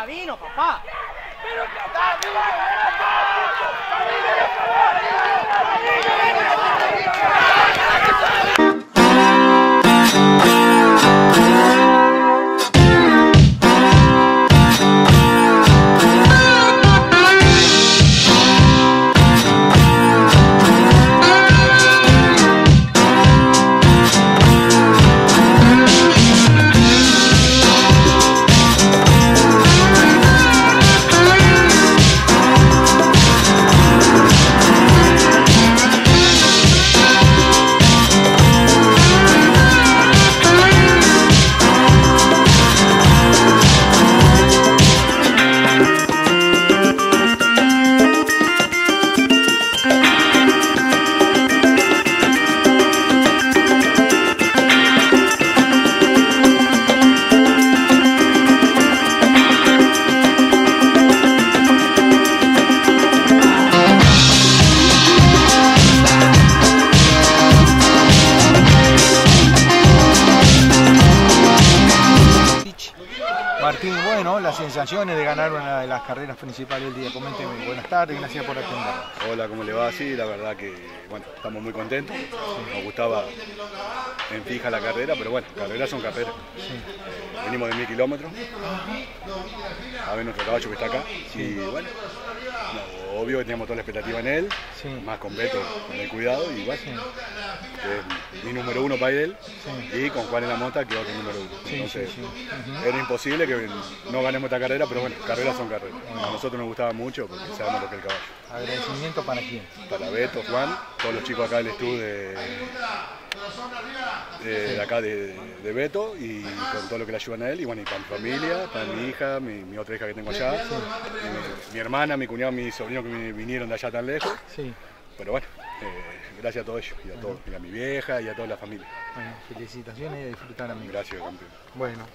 camino, papá. Martín, bueno, las sensaciones de ganar una de las carreras principales del día. Coménteme, buenas tardes, gracias por atender. Hola, ¿cómo le va? Sí, la verdad que bueno, estamos muy contentos. Nos gustaba en fija la carrera, pero bueno, carreras son carreras. Eh, venimos de mil kilómetros a ver nuestro caballo que está acá. Y bueno, no, obvio que teníamos toda la expectativa en él, Sí. más con Beto, con el cuidado, y bueno, que es mi número uno para él, y con Juan en la Mota que otro número uno. Sí, Entonces, sí, sí. Era imposible que no ganemos esta carrera, pero bueno, carreras son carreras. A nosotros nos gustaba mucho porque sabemos lo que es el caballo. Agradecimiento para quién. Para Beto, Juan, todos los chicos acá del estudio de, de- de acá de, de Beto y con todo lo que le ayudan a él. Y bueno, y para mi familia, para mi hija, mi, mi otra hija que tengo allá, mi, mi hermana, mi cuñado, mi sobrino que me vinieron de allá tan lejos. Sí, Pero bueno, eh, gracias a todos ellos y a todos, y a mi vieja y a toda la familia. bueno, felicitaciones y a disfrutar, amigo. Gracias, campeón. Bueno.